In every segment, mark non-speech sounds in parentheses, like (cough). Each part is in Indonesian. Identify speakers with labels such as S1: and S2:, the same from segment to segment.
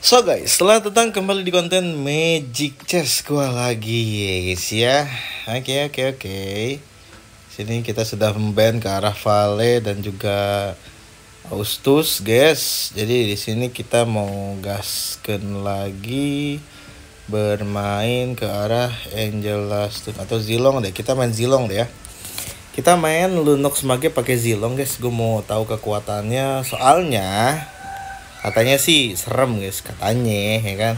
S1: So guys, setelah datang kembali di konten Magic Chess gua lagi guys ya. Oke oke oke. Sini kita sudah memban ke arah Vale dan juga Austus guys. Jadi di sini kita mau gasken lagi bermain ke arah Angel Lastun atau Zilong deh. Kita main Zilong deh ya. Kita main Lunox Mage pakai Zilong guys. Gue mau tahu kekuatannya. Soalnya katanya sih serem guys katanya ya kan?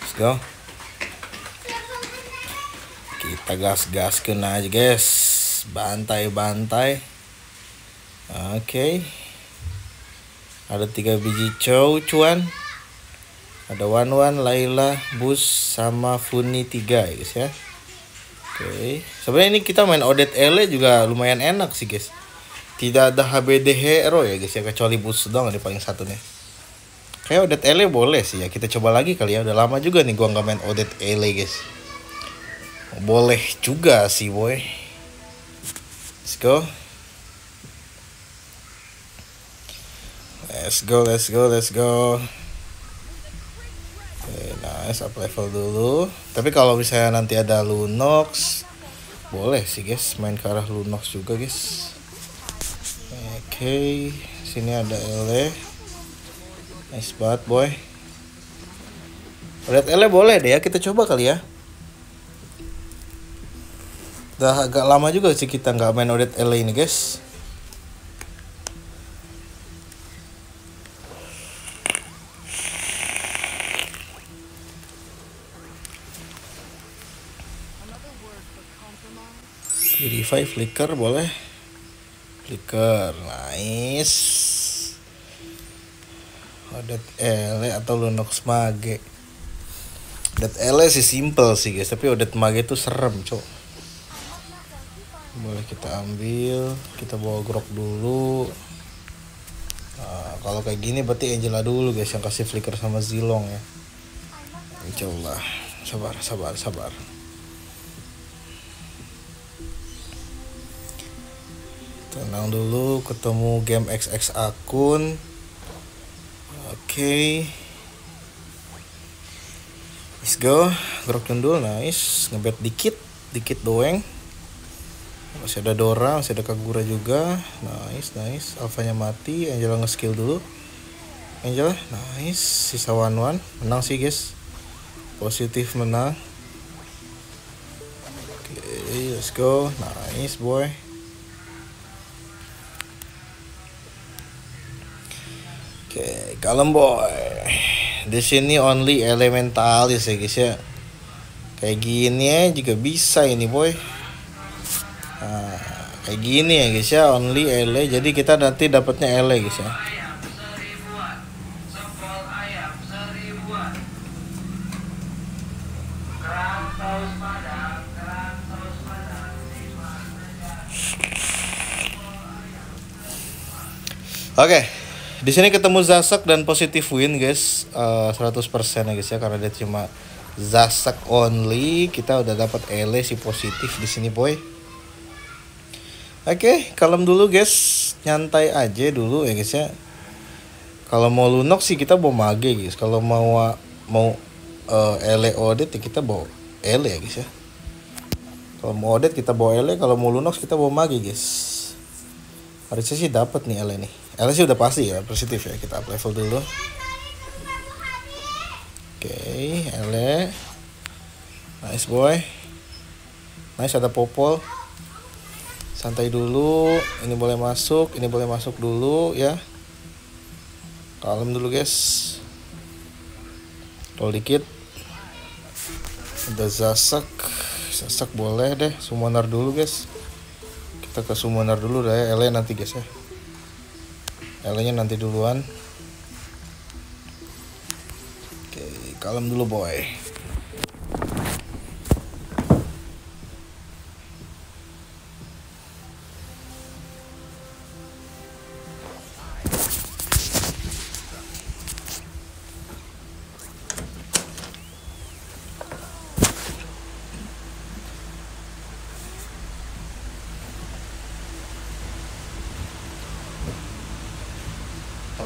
S1: Let's go. Kita gas-gas kena aja guys. Bantai-bantai. Oke. Okay. ada tiga biji cow cuan. Ada one one Laila Bus sama Funi tiga ya guys ya. Oke. Okay. sebenarnya ini kita main Odet Ele juga lumayan enak sih guys. Tidak ada HBD hero ya guys ya. Kecuali Bus doang di paling satu nih Kayak Odet Ele boleh sih ya. Kita coba lagi kali ya. Udah lama juga nih gua nggak main Odet Ele, guys. Boleh juga sih, boy. Let's go. Let's go, let's go, let's go. Oke, nice, up level dulu. Tapi kalau misalnya nanti ada Lunox, boleh sih guys, main ke arah Lunox juga guys. Oke, sini ada Ele. Nice banget boy. Red L boleh deh ya kita coba kali ya. Udah agak lama juga sih kita nggak main Red L ini guys. Purify flicker boleh. Flicker, nice. Odet Ele atau Lunox Mage. Odet Ele sih simple sih guys, tapi Odet Mage itu serem, cok. Boleh kita ambil, kita bawa grok dulu. Nah, kalau kayak gini berarti Angela dulu guys yang kasih flicker sama Zilong ya. Coba, sabar, sabar, sabar. Tenang dulu, ketemu game XX akun. Okay. Let's go. Grok cundul nice. Ngebet dikit, dikit doeng. Masih ada Dora, masih ada Kagura juga. Nice, nice. Alfanya mati, Angela nge-skill dulu. Angela, nice. Sisa one one. Menang sih, guys. Positif menang. Oke, okay, let's go. Nice, boy. Oke, okay, kalem boy. Di sini only elementalis ya guys ya. Kayak gini ya juga bisa ini boy. Nah, kayak gini ya guys ya, only ele. Jadi kita nanti dapatnya ele guys ya. Oke, okay. Di sini ketemu Zasak dan positif win guys, uh, 100% ya guys ya karena dia cuma Zasak only. Kita udah dapat ele si positif di sini boy. Oke, okay, kalem dulu guys, nyantai aja dulu ya guys ya. Kalau mau lunok sih kita bawa mage guys. Kalau mau mau uh, ele odet ya kita bawa ele ya guys ya. Kalau mau odet kita bawa ele, kalau mau lunox kita bawa mage guys. Harusnya sih dapat nih ele nih. Ele sih udah pasti ya positif ya. Kita up level dulu. Oke, okay, ele. Nice boy. Nice ada popol. Santai dulu. Ini boleh masuk, ini boleh masuk dulu ya. Kalem dulu guys. Roll dikit. Ada Zasak. Zasak boleh deh. Summoner dulu guys kita ke summoner dulu dah ya LA nanti guys ya LA nya nanti duluan. Oke kalem dulu boy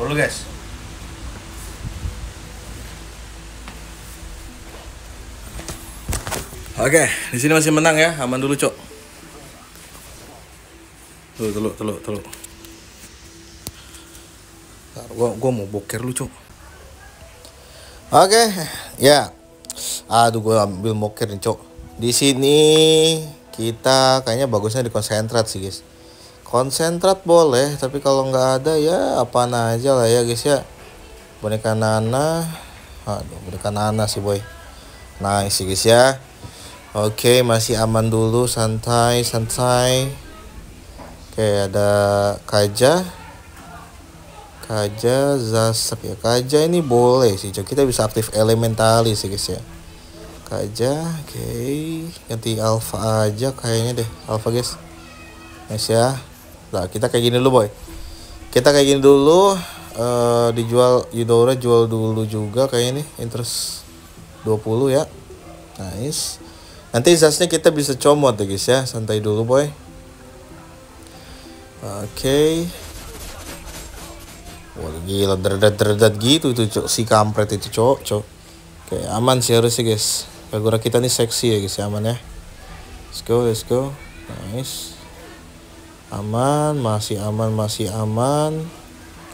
S1: dulu guys Oke, di sini masih menang ya, aman dulu cok. Tuh, teluk, teluk, teluk. Ntar, gua, gua mau boker lu cok. Oke, ya. Aduh, gua ambil boker nih cok. Di sini kita kayaknya bagusnya dikonsentrat sih guys. Konsentrat boleh, tapi kalau nggak ada ya apa aja lah ya, guys ya. Boneka Nana. Aduh, boneka Nana sih, boy. Nice, guys ya. Oke, masih aman dulu, santai, santai. Oke, ada Kaja. Kaja, Zasak ya. Kaja ini boleh sih, kita bisa aktif elementali sih guys ya. Kaja, oke. Ganti Alpha aja kayaknya deh, Alpha guys. Nice ya. Nah, kita kayak gini dulu boy. Kita kayak gini dulu. Uh, dijual Yudora jual dulu juga kayak ini interest 20 ya. Nice. Nanti zasnya kita bisa comot ya guys ya. Santai dulu boy. Oke. Okay. Wah gila derdat-derdat gitu tuh cok si kampret itu cok cok. Oke aman sih harusnya guys. Kagura kita nih seksi ya guys ya aman ya. Let's go let's go. Nice. Aman masih aman masih aman.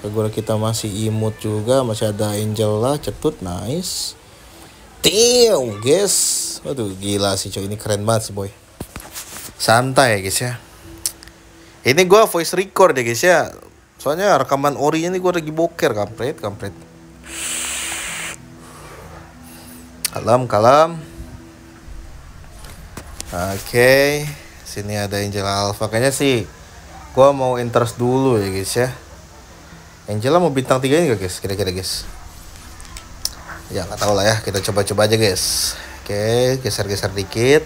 S1: Kagura kita masih imut juga masih ada Angel lah cetut nice. Damn guys. Waduh gila sih coy ini keren banget sih boy. Santai ya guys ya. Ini gue voice record ya guys ya. Soalnya rekaman ori ini gue lagi boker kampret kampret. Kalem kalem. Oke, okay. sini ada Angel Alpha. Kayaknya sih gue mau interest dulu ya guys ya. Angela mau bintang tiga ini gak guys? Kira-kira guys. Ya nggak tahu lah ya. Kita coba-coba aja guys. Oke, geser-geser dikit.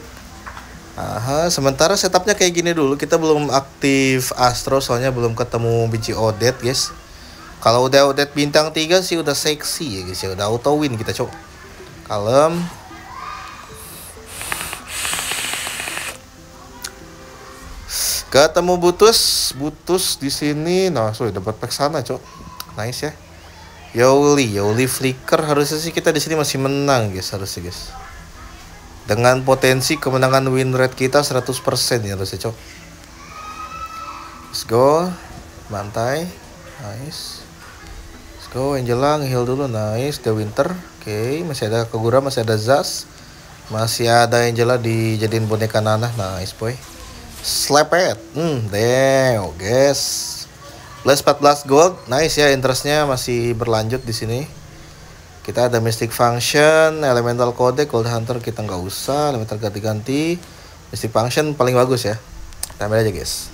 S1: Aha, sementara setupnya kayak gini dulu. Kita belum aktif Astro soalnya belum ketemu biji Odet, guys. Kalau udah Odet bintang 3 sih udah seksi ya, guys ya. Udah auto win kita coba. Kalem. Ketemu Butus, Butus di sini. Nah, sudah dapat pack sana, Cok. Nice ya. Yoli, Yoli Flicker. Harusnya sih kita di sini masih menang, guys, harusnya, guys. Dengan potensi kemenangan win rate kita 100% ya harusnya cok. Let's go. Bantai. Nice. Let's go Angela heal dulu. Nice. The winter. Oke okay. masih ada Kagura masih ada Zaz. Masih ada Angela dijadiin boneka nanah. Nice boy slap it hmm damn guys plus 14 gold nice ya interestnya masih berlanjut di sini kita ada Mystic Function, Elemental Code, Gold Hunter kita nggak usah, Elemental ganti-ganti. Mystic Function paling bagus ya. Kita ambil aja guys.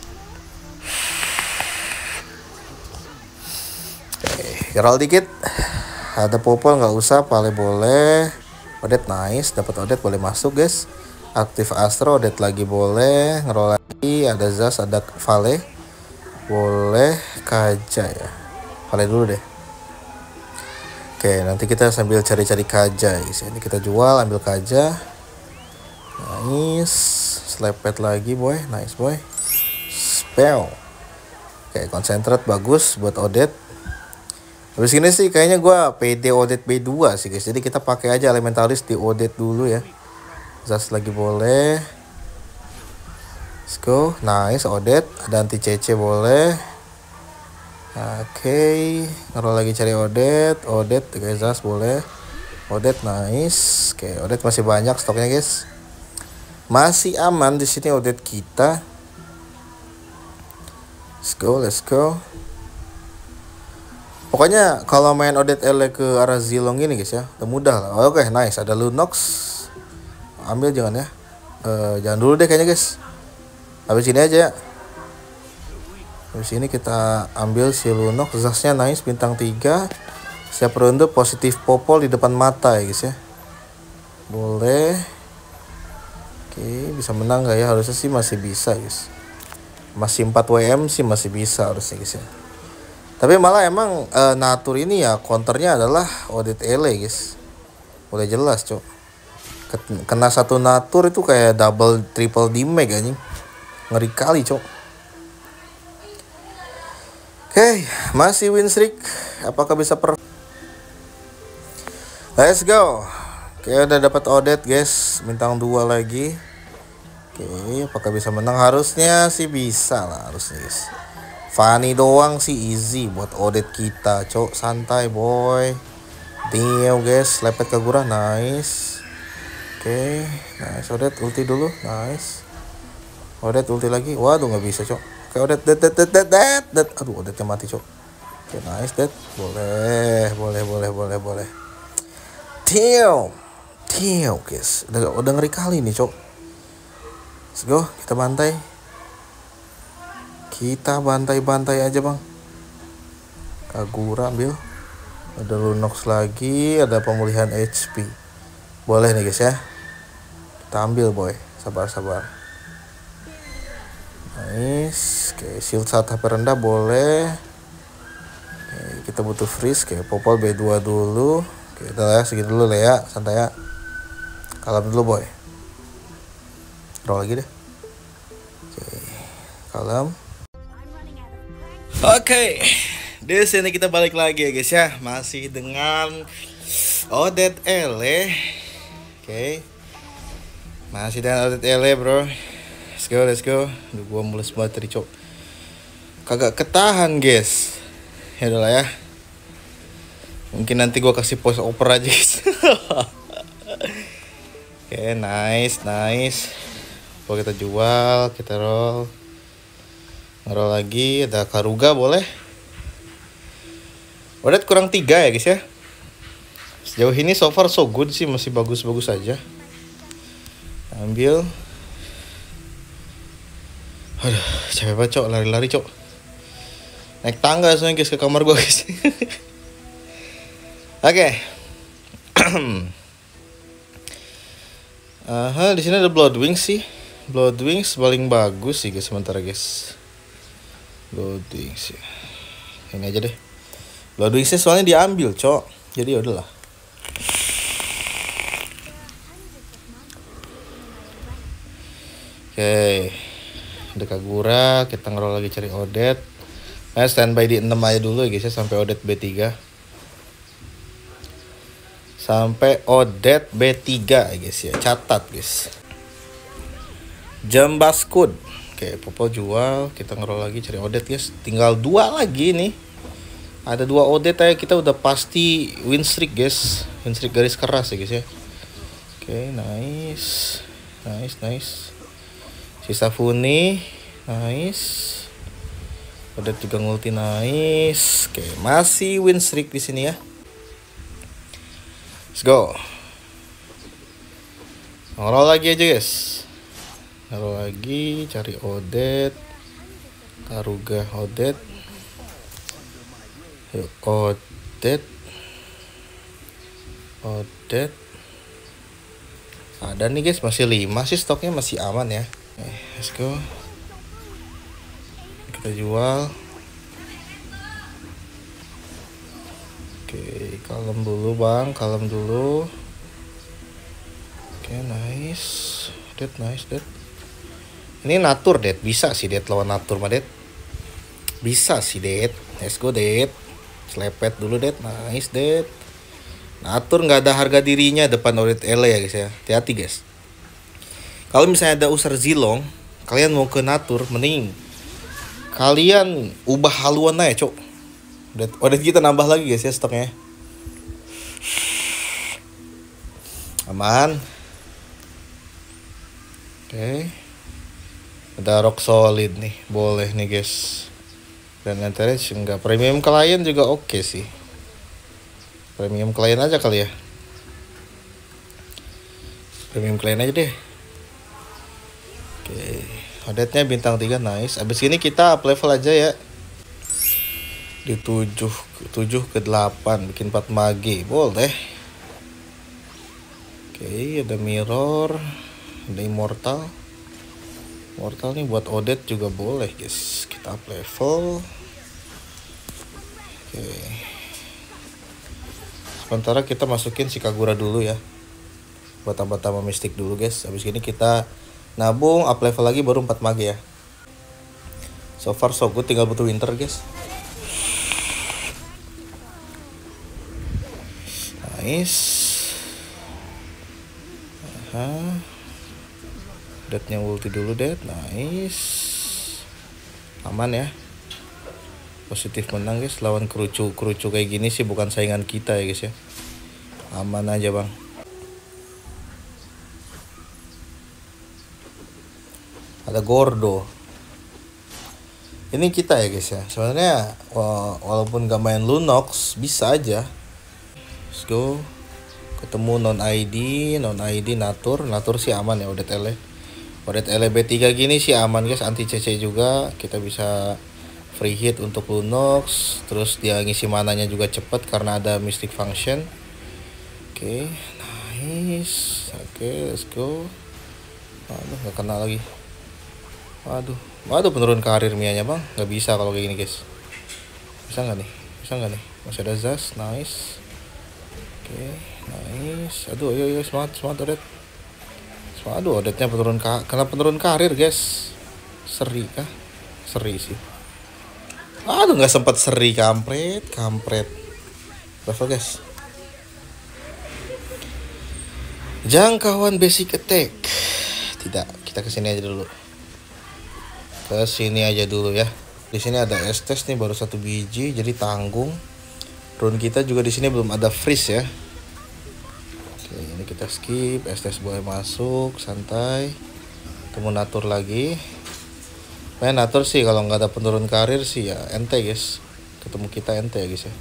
S1: Oke, roll dikit. Ada Popol nggak usah, paling boleh. Odet nice, dapat Odet boleh masuk guys. Aktif Astro, Odet lagi boleh. Ngeroll lagi, ada Zas, ada Vale. Boleh Kaja ya. Vale dulu deh. Oke, nanti kita sambil cari-cari kaja guys. Ini kita jual, ambil kaja. Nice. Slepet lagi boy. Nice boy. Spell. Oke, konsentrat bagus buat Odet. Habis ini sih kayaknya gue PD Odet B2 sih guys. Jadi kita pakai aja elementalis di Odet dulu ya. Zas lagi boleh. Let's go. Nice Odet. Ada anti CC boleh. Oke, okay. naruh lagi cari Odet, Odet guys, boleh. Odet nice. Oke, okay, Odet masih banyak stoknya guys. Masih aman di sini Odet kita. Let's go, let's go. Pokoknya kalau main Odet L ke arah Zilong ini guys ya, udah mudah lah. Oke, okay, nice. Ada Lunox. Ambil jangan ya. Uh, jangan dulu deh kayaknya guys. Habis ini aja ya. Di sini kita ambil si Lunok, Zasnya nice bintang 3. Siap ronde positif popol di depan mata ya guys ya. Boleh. Oke, bisa menang nggak ya? Harusnya sih masih bisa guys. Masih 4 WM sih masih bisa harusnya guys ya. Tapi malah emang uh, Natur ini ya counternya adalah Audit Ele guys. Boleh jelas cok. Kena satu Natur itu kayak double triple damage anjing. Ngeri kali cok. Oke, okay, masih win streak. Apakah bisa per Let's go. Oke udah dapat Odet guys. Bintang dua lagi. Oke apakah bisa menang? Harusnya sih bisa lah harusnya guys. Fanny doang sih easy buat Odet kita Cok. Santai boy. Damn guys. Lepet ke Gura nice Oke Nice. Odet ulti dulu Nice. Odet ulti lagi. Waduh nggak bisa cok. Oke Odet dead dead dead dead dead, dead. Aduh Odetnya mati cok. Oke nice dead Boleh Boleh boleh boleh boleh. Damn Damn guys. Udah, udah ngeri kali nih cok. Let's go kita bantai. Kita bantai-bantai aja bang. Kagura ambil. Ada Lunox lagi Ada pemulihan HP Boleh nih guys ya Kita ambil boy Sabar-sabar Nice. Oke shield saat HP rendah boleh. Oke, Kita butuh freeze. Oke popol B2 dulu. Oke udah ya segitu dulu lah ya. Santai ya. Kalem dulu boy. Roll lagi deh. Oke kalem. Oke di sini kita balik lagi ya guys ya. Masih dengan Odet Ele oke masih dengan Odet Ele bro let's go let's go Duh, gua banget tadi cok kagak ketahan guys ya udah lah ya mungkin nanti gua kasih voice over aja guys (laughs) Oke, okay, nice, nice. Boleh kita jual, kita roll. Ngeroll lagi, ada Karuga boleh. Udah kurang tiga ya guys ya. Sejauh ini so far so good sih, masih bagus-bagus aja. Ambil. Aduh, capek banget cok, lari-lari cok. Naik tangga soalnya guys ke kamar gua (laughs) guys. Oke. Okay. (clears throat) Aha, di sini ada Bloodwings sih. Bloodwings paling bagus sih guys sementara guys. Bloodwings ya. Ini aja deh. Bloodwingsnya soalnya diambil, cok. Jadi ya udahlah. Oke. Ada Kagura, kita ngerol lagi cari Odet. Nah, standby di 6 aja dulu ya guys ya sampai Odet B3 sampai Odet B3 guys ya. Catat guys. Jambaskud oke Popo jual kita ngerol lagi cari Odet guys. Tinggal dua lagi nih. Ada dua Odet aja kita udah pasti win streak guys. Win streak garis keras ya guys ya. Oke nice. Nice nice sisa Funi nice Odet juga ngulti nice oke masih win streak di sini ya Let's go. Ngerol lagi aja guys. Ngerol lagi, cari Odet. Karuga Odet. Yuk, Odet. Odet. Ada nih guys, masih 5 sih stoknya masih aman ya. Eh, let's go. Kita jual. Oke, kalem dulu bang, kalem dulu. Oke, nice. Dead, nice, dead. Ini natur, dead. Bisa sih, dead lawan natur, mah, dead. Bisa sih, dead. Let's go, dead. Selepet dulu, dead. Nice, dead. Natur nggak ada harga dirinya depan Orit Ele ya, guys ya. Hati-hati, guys. Kalau misalnya ada usar Zilong, kalian mau ke natur, mending kalian ubah haluan aja, cok Udah, udah kita nambah lagi guys ya stoknya. Aman. Oke. Okay. Ada rock solid nih, boleh nih guys. Dan encourage enggak premium klien juga oke okay sih. Premium klien aja kali ya. Premium klien aja deh. Oke. Odetnya bintang 3 nice. Abis ini kita up level aja ya. Di 7 7 ke 8 bikin 4 mage. Boleh. Oke ada mirror ada immortal. Immortal nih buat Odet juga boleh guys. Kita up level. Oke. Sementara kita masukin si Kagura dulu ya. Buat tambah-tambah mistik dulu guys. Habis ini kita nabung up level lagi baru 4 mage ya so far so good tinggal butuh winter guys Nice. Hah? Deadnya ulti dulu dead, nice. Aman ya. Positif menang guys lawan kerucu kerucu kayak gini sih bukan saingan kita ya guys ya. Aman aja bang. Ada Gordo. Ini kita ya guys ya. Sebenarnya walaupun gak main Lunox bisa aja. Let's go. Ketemu non ID non ID natur. Natur sih aman ya udah tele udah tele B3 gini sih aman guys. Anti CC juga. Kita bisa free hit untuk Lunox. Terus dia ngisi mananya juga cepet karena ada mystic function. Oke okay, nice. Oke okay, let's go. Waduh nggak kena lagi waduh. Waduh penurun karir mianya bang. Nggak bisa kalau kayak gini guys. Bisa nggak nih? Bisa nggak nih? Masih ada Zas nice. Oke okay nice. Aduh ayo ayo. Semangat semangat Odet semangat aduh Odetnya penurun ka kena penurun karir guys. Seri kah? Seri sih. Aduh nggak sempat seri. Kampret kampret. Berapa guys. Jangkauan basic attack. Tidak kita ke sini aja dulu ke sini aja dulu ya di sini ada estes nih baru satu biji jadi tanggung rune kita juga di sini belum ada freeze ya Oke, ini kita skip, STS boleh masuk, santai. Temu natur lagi. Main natur sih kalau nggak ada penurun karir sih ya ente guys. Ketemu kita ente ya guys ya.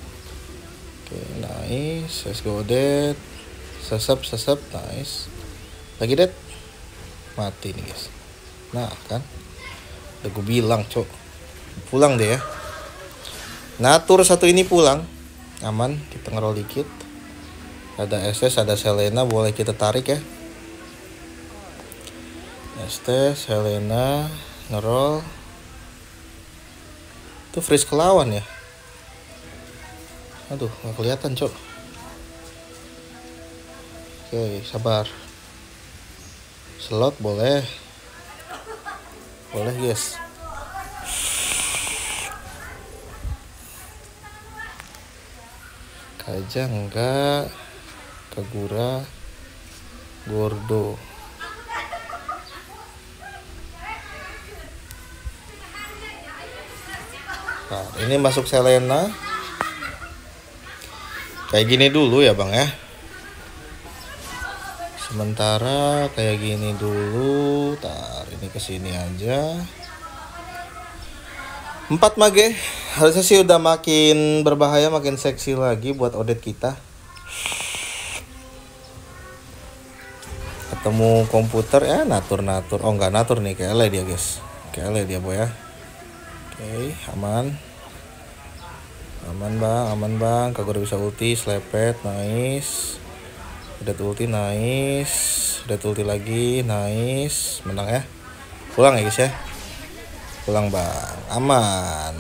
S1: Oke, nice. Let's go dead. Sesep, sesep, nice. Lagi dead. Mati nih guys. Nah kan. Udah gue bilang cok. Pulang deh ya. Natur satu ini pulang. Aman, kita ngerol dikit. Ada SS ada Selena boleh kita tarik ya. ST Selena ngerol. Itu freeze kelawan ya? Aduh nggak kelihatan cok. Oke sabar. Slot boleh boleh guys kajang enggak Kagura Gordo Nah, ini masuk Selena. Kayak gini dulu ya, Bang ya. Sementara kayak gini dulu. Tar, ini ke sini aja. Empat mage. Harusnya sih udah makin berbahaya, makin seksi lagi buat odet kita. ketemu komputer ya natur natur oh enggak natur nih kayak dia guys kayak dia boy ya oke aman aman bang aman bang kagak bisa ulti slepet nice udah ulti nice. Udah ulti lagi nice. Menang ya. Pulang ya guys ya? Pulang bang. Aman.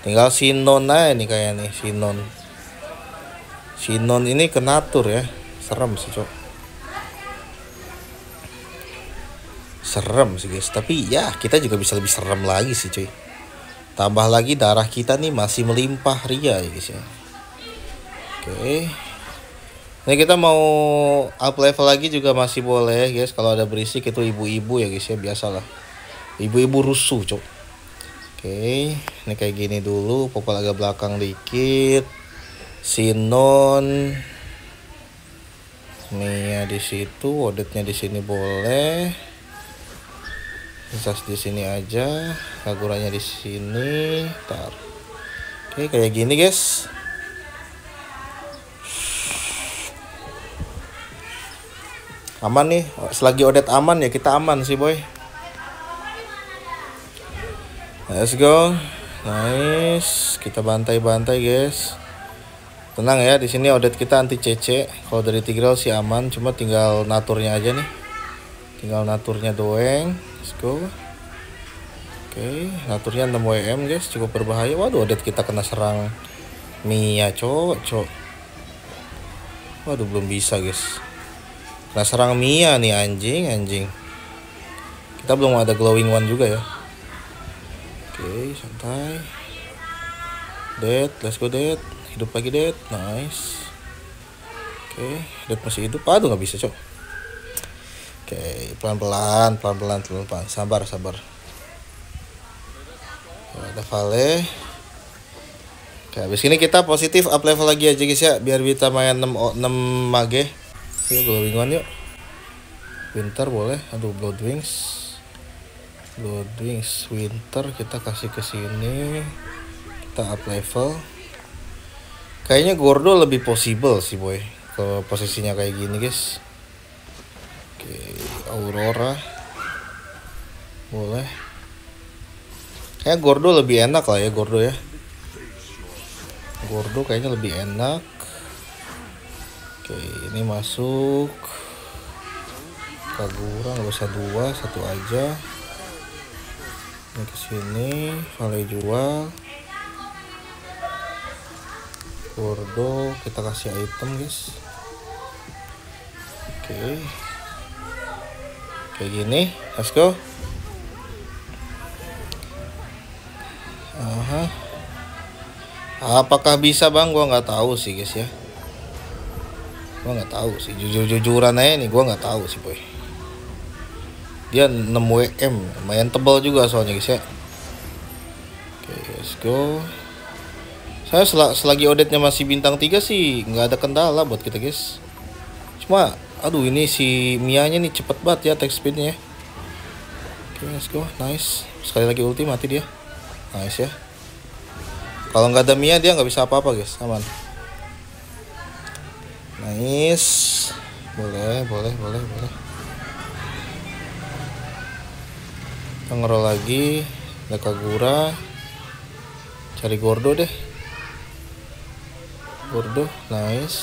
S1: Tinggal sinon aja nih kayak nih sinon sinon ini ke natur ya. Serem sih cok. Serem sih guys. Tapi ya kita juga bisa lebih serem lagi sih cuy. Tambah lagi darah kita nih masih melimpah ria ya guys ya. Oke Nah kita mau up level lagi juga masih boleh guys. Kalau ada berisik itu ibu-ibu ya guys ya. Biasalah. Ibu-ibu rusuh cok. Oke ini kayak gini dulu. Popol agak belakang dikit. Sinon. Mia di situ, odetnya di sini boleh. Sas di sini aja, Kaguranya di sini. Tar. Oke, kayak gini, guys. Aman nih, selagi Odet aman ya kita aman sih, boy. Let's go. Nice. Kita bantai-bantai, guys. Tenang ya, di sini Odet kita anti CC. Kalau dari Tigreal sih aman, cuma tinggal naturnya aja nih. Tinggal naturnya doeng let's go oke okay, naturnya 6 WM guys cukup berbahaya waduh adet kita kena serang Mia cok cok waduh belum bisa guys kena serang Mia nih anjing anjing. Kita belum ada glowing one juga ya. Oke okay, santai. Dead let's go dead. Hidup lagi dead. Nice. Oke okay, dead masih hidup. Aduh nggak bisa cok. Oke, pelan-pelan, pelan-pelan, pelan-pelan. Sabar, sabar. Ada Vale. Oke, habis ini kita positif up level lagi aja guys ya, biar kita main 6 6 mage. Yuk, glowing one yuk. Winter boleh. Aduh, blood wings. Blood wings winter kita kasih ke sini. Kita up level. Kayaknya Gordo lebih possible sih boy. Ke posisinya kayak gini guys. Oke, Aurora. Boleh. Kayak Gordo lebih enak lah ya Gordo ya. Gordo kayaknya lebih enak. Oke, ini masuk. Kagura nggak usah dua, satu aja. Ini ke sini, Vale jual. Gordo kita kasih item guys. Oke kayak gini let's go Aha. apakah bisa bang gua nggak tahu sih guys ya gua nggak tahu sih. Jujur jujuran aja nih gua nggak tahu sih boy. Dia 6 WM lumayan tebal juga soalnya guys ya. Oke let's go. Saya sel selagi odetnya masih bintang 3 sih nggak ada kendala buat kita guys. Cuma aduh ini si Mia nya nih cepet banget ya attack speednya ya. Oke okay, let's go. Nice. Sekali lagi ulti mati dia. Nice ya. Kalau nggak ada Mia dia nggak bisa apa-apa guys. Aman nice boleh boleh boleh boleh. Ngerol lagi. Ada Kagura. Cari Gordo deh. Gordo nice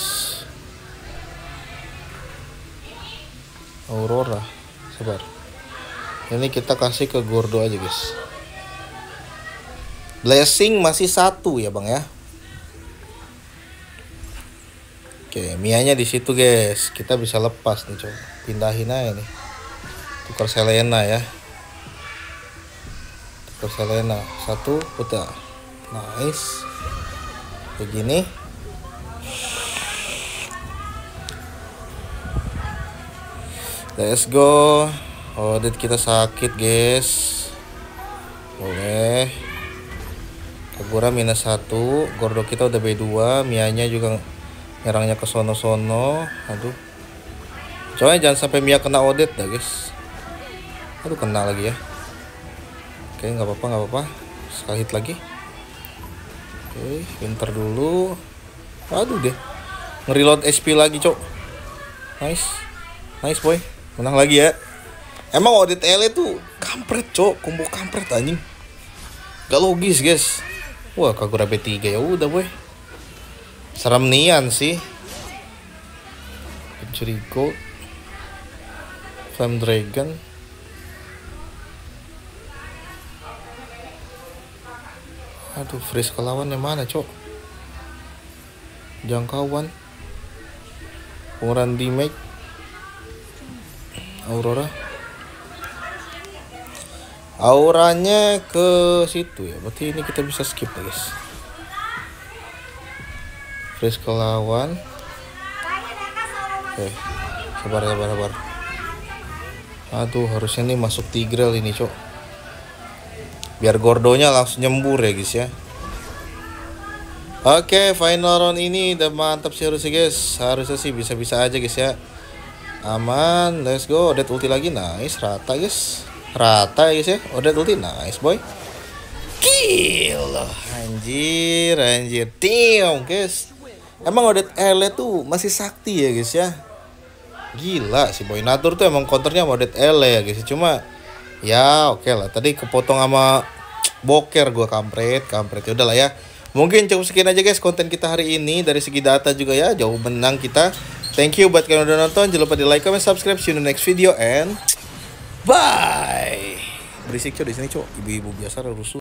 S1: Aurora sabar. Ini kita kasih ke Gordo aja guys. Blessing masih satu ya bang ya oke Mianya di situ guys kita bisa lepas nih coba pindahin aja nih tukar Selena ya tukar Selena satu putar nice kayak gini Let's go. Audit kita sakit, guys. Boleh. Kagura minus 1. Gordo kita udah B2. Mianya juga nyerangnya ke sono-sono. Aduh. Coba jangan sampai Mia kena audit dah, guys. Aduh, kena lagi ya. Oke, nggak apa-apa, nggak apa-apa. Sekali hit lagi. Oke, pinter dulu. Aduh deh. Ngereload SP lagi, cok. Nice. Nice, boy menang lagi ya emang audit L tuh kampret cok combo kampret anjing gak logis guys wah Kagura B3 ya udah boy serem nian sih. Pencuri gold flame dragon. Aduh freeze kelawan yang mana cok? Jangkauan. Pengurangan damage. Aurora. Auranya ke situ ya. Berarti ini kita bisa skip guys freeze ke lawan oke sabar sabar sabar. Aduh harusnya ini masuk tigrel ini cok. Biar gordonya langsung nyembur ya guys ya. Oke, final round ini udah mantap sih harusnya guys. Harusnya sih bisa-bisa aja guys ya. Aman let's go. Odet ulti lagi nice. Rata guys. Rata guys ya. Odet ulti nice boy. Kill. Anjir anjir. Damn guys emang Odet Ele tuh masih sakti ya guys ya gila sih boy natur tuh emang counternya Odet Ele ya guys cuma ya oke okay lah tadi kepotong sama boker gua kampret kampret ya udahlah ya mungkin cukup sekian aja guys konten kita hari ini dari segi data juga ya jauh menang kita Thank you buat kalian udah nonton. Jangan lupa di like, comment, subscribe. See you in the next video and bye. Berisik cuy di sini cuy. Ibu-ibu biasa rusuh.